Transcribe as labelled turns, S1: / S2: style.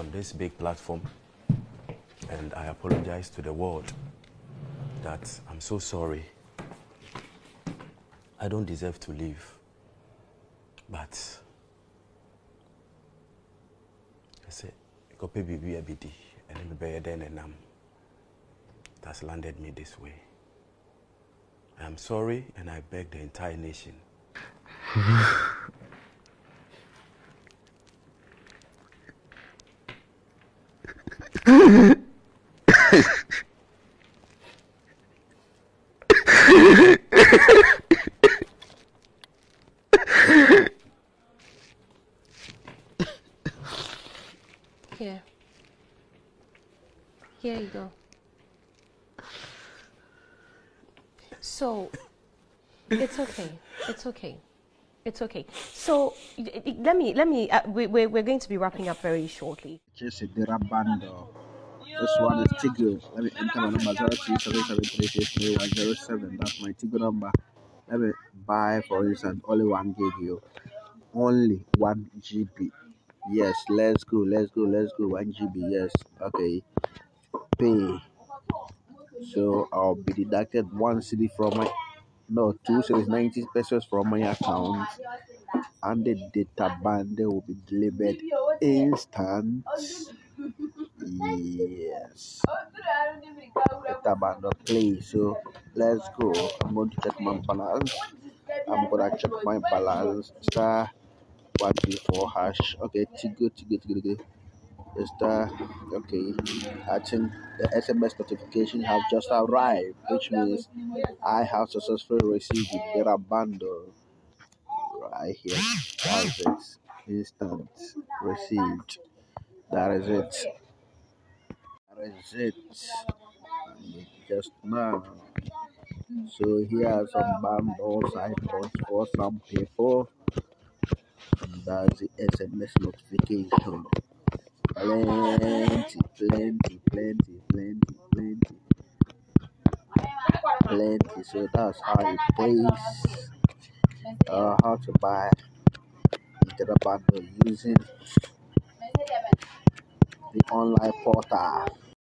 S1: on this big platform and I apologize to the world that I'm so sorry. I don't deserve to live. But I say, copy BB ABD and then better than and it has landed me this way. I am sorry and I beg the entire nation.
S2: Here. Here you go. So, it's okay. It's okay. It's okay. So, let me, let me, uh, we, we're, we're going to be wrapping up very shortly.
S3: Jesse Derabando. This one is Tigo. Let me enter my number 03773633107. That's my Tigo number. Let me buy, for instance, only one gig you. Only one GB. Yes, let's go, let's go, let's go. One GB, yes. Okay. Pay. So I'll be deducted one cedi from my no two cedis 90 pesos from my account and the data bundle will be delivered instant. Yes. Data bundle play. So let's go. I'm going to check my balance. I'm gonna check my balance. Star one three four hash. Okay, Tigo, Tigo, Tigo, Tigo. Star. Okay, I think the SMS notification have just arrived, which means I have successfully received the data bundle right here. That's it. Instant received. That is it. That is it. Just now. So here are some bundles I bought for some people. And that's the SMS notification. Plenty, plenty, plenty, plenty, plenty, plenty. So that's how it plays. Uh, how to buy the bundle using the online portal.